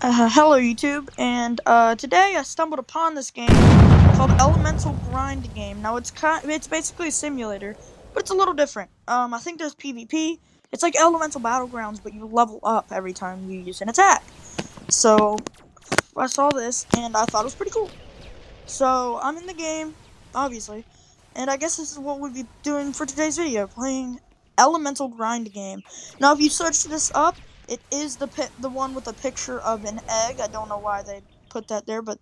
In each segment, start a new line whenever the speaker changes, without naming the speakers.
Uh, hello YouTube, and uh, today I stumbled upon this game called Elemental Grind Game. Now it's kind, it's basically a simulator, but it's a little different. Um, I think there's PvP. It's like Elemental Battlegrounds, but you level up every time you use an attack. So I saw this and I thought it was pretty cool. So I'm in the game, obviously, and I guess this is what we'll be doing for today's video, playing Elemental Grind Game. Now if you search this up, it is the the one with a picture of an egg. I don't know why they put that there, but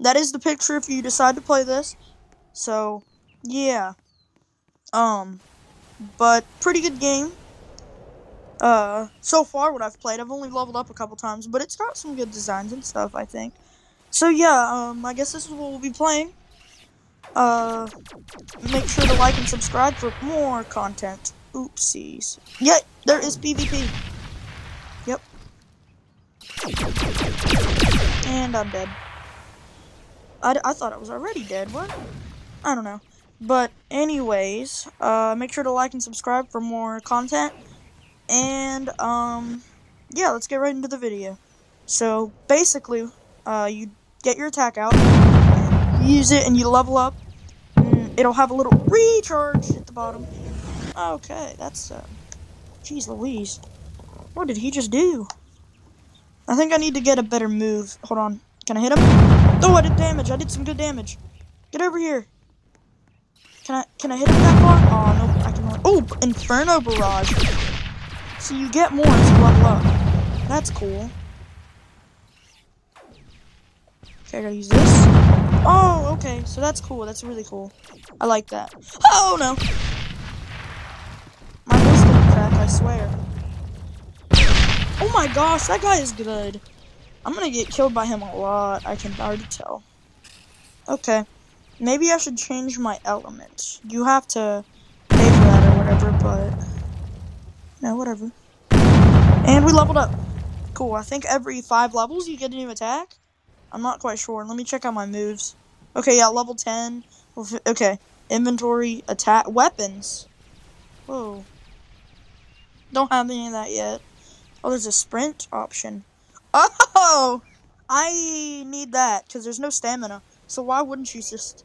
that is the picture if you decide to play this. So, yeah. Um, but pretty good game. Uh, so far what I've played, I've only leveled up a couple times, but it's got some good designs and stuff, I think. So yeah, um, I guess this is what we'll be playing. Uh, make sure to like and subscribe for more content. Oopsies. Yeah, there is PvP. And I'm dead. I, I thought I was already dead. What? I don't know. But anyways, uh, make sure to like and subscribe for more content. And, um, yeah, let's get right into the video. So, basically, uh, you get your attack out, use it, and you level up. it'll have a little recharge at the bottom. Okay, that's, uh, jeez Louise. What did he just do? I think I need to get a better move. Hold on. Can I hit him? Oh, I did damage. I did some good damage. Get over here. Can I can I hit him that far? Oh, no. I can. Oh, Inferno Barrage. So you get more as you level up. That's cool. Okay, I gotta use this. Oh, okay. So that's cool. That's really cool. I like that. Oh, no. My voice didn't crack, I swear. Oh my gosh, that guy is good. I'm gonna get killed by him a lot. I can already tell. Okay. Maybe I should change my element. You have to pay for that or whatever, but... No, whatever. And we leveled up. Cool. I think every five levels you get a new attack. I'm not quite sure. Let me check out my moves. Okay, yeah, level 10. Okay. Inventory, attack, weapons. Whoa. Don't have any of that yet. Oh, there's a sprint option. Oh! I need that, because there's no stamina. So why wouldn't you just...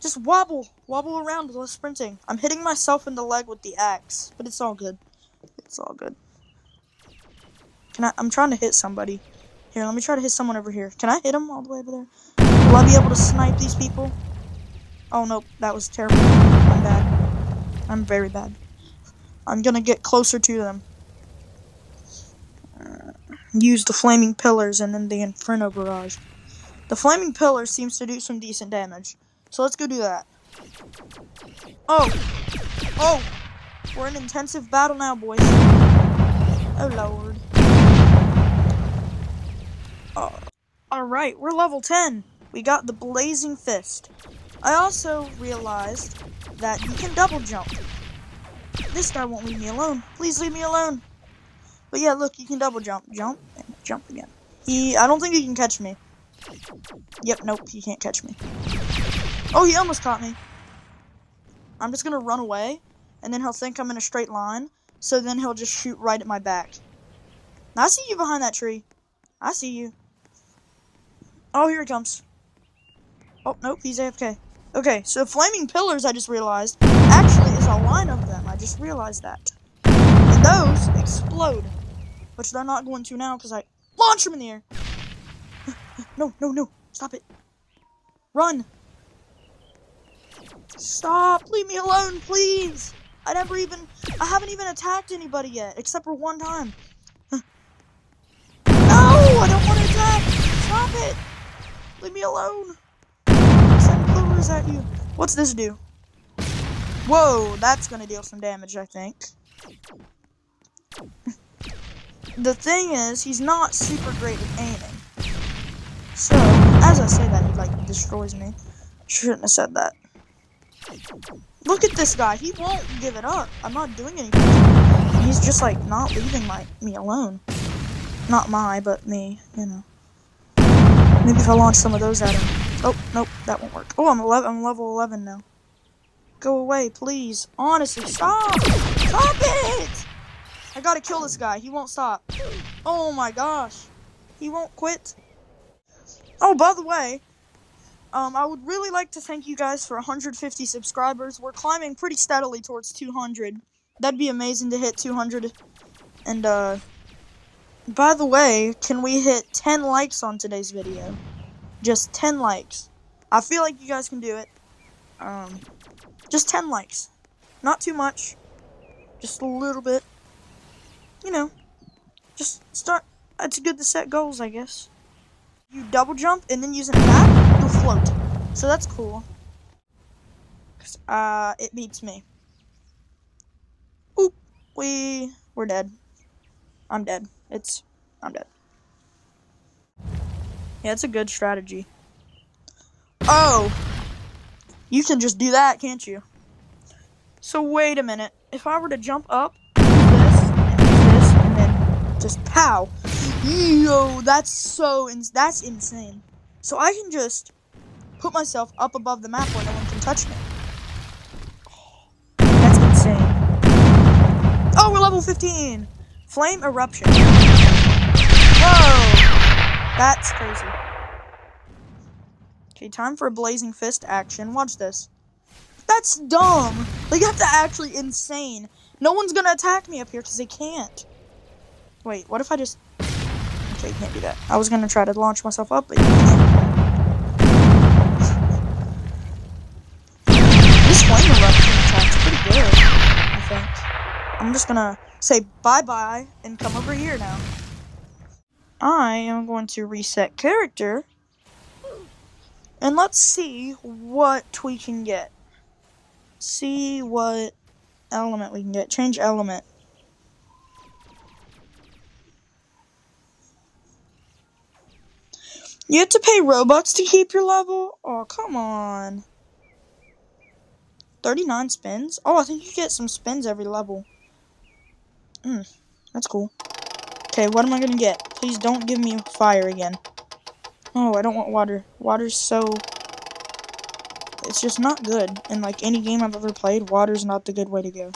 Just wobble. Wobble around while sprinting. I'm hitting myself in the leg with the axe, but it's all good. It's all good. Can I... I'm trying to hit somebody. Here, let me try to hit someone over here. Can I hit him all the way over there? Will I be able to snipe these people? Oh, no. That was terrible. I'm bad. I'm very bad. I'm gonna get closer to them use the flaming pillars and then the inferno barrage. The flaming pillar seems to do some decent damage. So let's go do that. Oh! Oh! We're in intensive battle now, boys. Oh, Lord. Uh, Alright, we're level 10. We got the Blazing Fist. I also realized that you can double jump. This guy won't leave me alone. Please leave me alone. But yeah, look, you can double jump. Jump, and jump again. He, I don't think he can catch me. Yep, nope, he can't catch me. Oh, he almost caught me. I'm just gonna run away, and then he'll think I'm in a straight line, so then he'll just shoot right at my back. I see you behind that tree. I see you. Oh, here he comes. Oh, nope, he's AFK. Okay, so flaming pillars, I just realized, actually is a line of them. I just realized that. And those explode. Which they're not going to now because I launch them in the air. no, no, no. Stop it. Run. Stop. Leave me alone, please. I never even, I haven't even attacked anybody yet, except for one time. no, I don't want to attack. Stop it. Leave me alone. Send clovers at you. What's this do? Whoa, that's gonna deal some damage, I think the thing is, he's not super great at aiming. So, as I say that, he, like, destroys me. Shouldn't have said that. Look at this guy. He won't give it up. I'm not doing anything. He's just, like, not leaving my me alone. Not my, but me, you know. Maybe if I launch some of those at him. Oh, nope, that won't work. Oh, I'm, 11, I'm level 11 now. Go away, please. Honestly, stop! Stop it! Gotta kill this guy. He won't stop. Oh my gosh. He won't quit. Oh, by the way, um, I would really like to thank you guys for 150 subscribers. We're climbing pretty steadily towards 200. That'd be amazing to hit 200. And, uh, by the way, can we hit 10 likes on today's video? Just 10 likes. I feel like you guys can do it. Um, just 10 likes. Not too much. Just a little bit. You know, just start. It's good to set goals, I guess. You double jump and then using that, you'll float. So that's cool. Cause, Uh, it beats me. Oop, we, we're dead. I'm dead. It's, I'm dead. Yeah, it's a good strategy. Oh! You can just do that, can't you? So wait a minute. If I were to jump up, this, and this, and then just pow. Yo, that's so, ins that's insane. So I can just put myself up above the map where no one can touch me. That's insane. Oh, we're level 15. Flame eruption. Whoa. That's crazy. Okay, time for a blazing fist action. Watch this. That's dumb. Like, that's actually insane. No one's gonna attack me up here because they can't. Wait, what if I just... Okay, you can't do that. I was gonna try to launch myself up, but. This flame eruption pretty good, I think. I'm just gonna say bye-bye and come over here now. I am going to reset character. And let's see what we can get. See what element we can get. Change element. You have to pay Robux to keep your level? Oh, come on. 39 spins? Oh, I think you get some spins every level. Hmm, that's cool. Okay, what am I gonna get? Please don't give me fire again. Oh, I don't want water. Water's so... It's just not good. In, like, any game I've ever played, water's not the good way to go.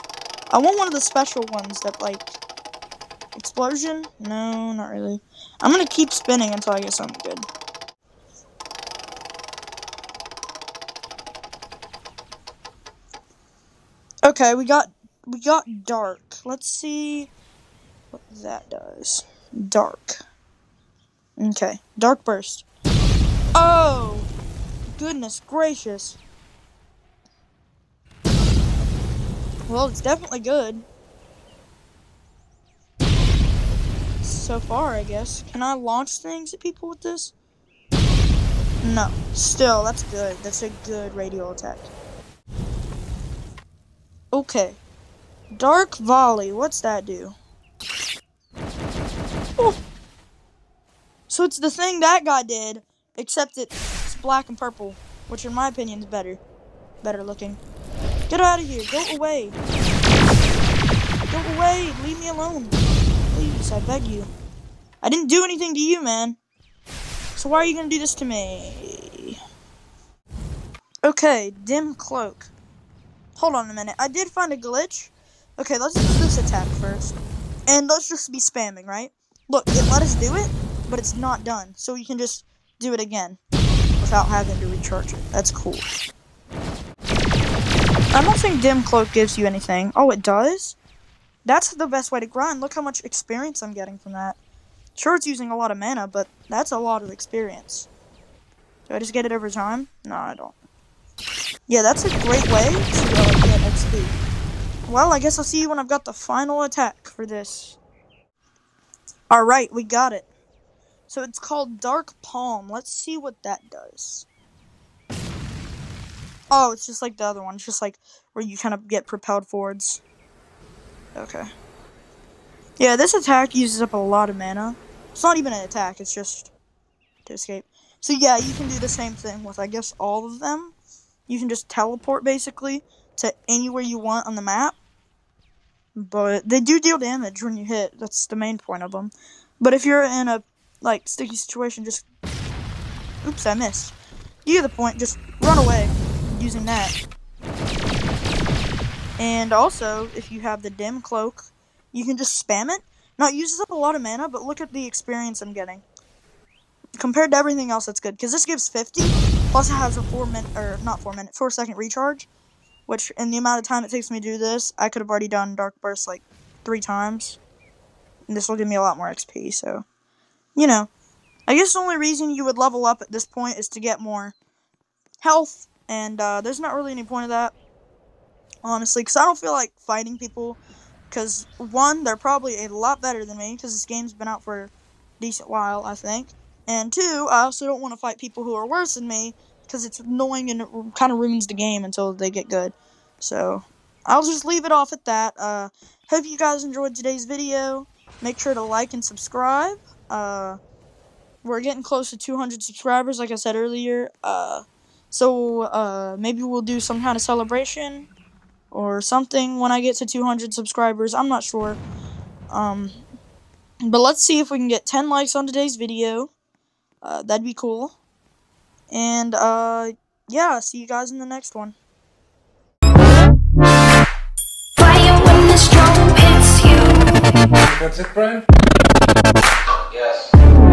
I want one of the special ones that, like... Explosion? No, not really. I'm gonna keep spinning until I get something good. Okay, we got we got dark. Let's see what that does. Dark. Okay, dark burst. Oh, goodness gracious. Well, it's definitely good. So far, I guess. Can I launch things at people with this? No. Still, that's good. That's a good radial attack. Okay. Dark Volley. What's that do? Oh. So it's the thing that guy did, except it's black and purple, which in my opinion is better. Better looking. Get out of here. Go away. Go away. Leave me alone. Please, I beg you. I didn't do anything to you, man. So why are you going to do this to me? Okay, dim cloak. Hold on a minute. I did find a glitch. Okay, let's use this attack first. And let's just be spamming, right? Look, it let us do it, but it's not done. So you can just do it again without having to recharge it. That's cool. I don't think Dim Cloak gives you anything. Oh, it does? That's the best way to grind. Look how much experience I'm getting from that. Sure, it's using a lot of mana, but that's a lot of experience. Do I just get it over time? No, I don't. Yeah, that's a great way to uh, get XP. Well, I guess I'll see you when I've got the final attack for this. Alright, we got it. So it's called Dark Palm. Let's see what that does. Oh, it's just like the other one. It's just like where you kind of get propelled forwards. Okay. Yeah, this attack uses up a lot of mana. It's not even an attack, it's just to escape. So yeah, you can do the same thing with, I guess, all of them. You can just teleport, basically, to anywhere you want on the map. But they do deal damage when you hit. That's the main point of them. But if you're in a like sticky situation, just oops, I missed. You get the point. Just run away using that. And also, if you have the dim cloak, you can just spam it. Now it uses up a lot of mana, but look at the experience I'm getting. compared to everything else, that's good because this gives 50. Plus, it has a four minute or not four minute, four second recharge, which in the amount of time it takes me to do this, I could have already done Dark Burst like three times. And this will give me a lot more XP. So, you know, I guess the only reason you would level up at this point is to get more health, and uh, there's not really any point of that, honestly, because I don't feel like fighting people. Because one, they're probably a lot better than me, because this game's been out for a decent while, I think. And two, I also don't want to fight people who are worse than me, because it's annoying and it kind of ruins the game until they get good. So, I'll just leave it off at that. Uh, hope you guys enjoyed today's video. Make sure to like and subscribe. Uh, we're getting close to 200 subscribers, like I said earlier. Uh, so uh, maybe we'll do some kind of celebration or something when I get to 200 subscribers. I'm not sure. Um, but let's see if we can get 10 likes on today's video. Uh, that'd be cool. And uh, yeah, see you guys in the next one.
That's it, Brian? Yes.